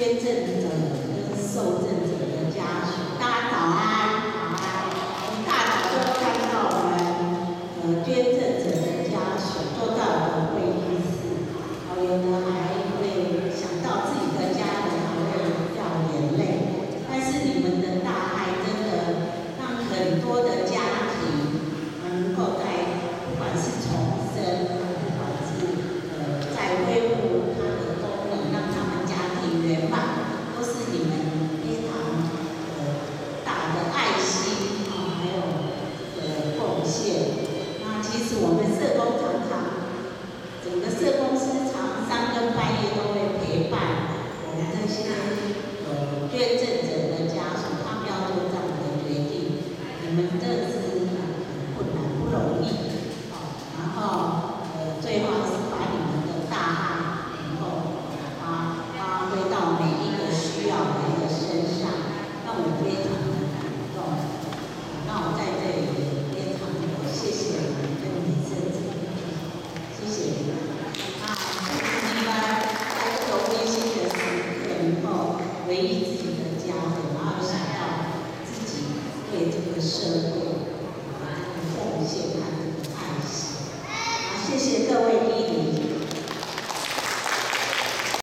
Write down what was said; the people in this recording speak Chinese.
捐赠者跟受赠者的家属，大家。这个社会来奉献他们的爱心好谢谢各位弟弟